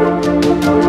Música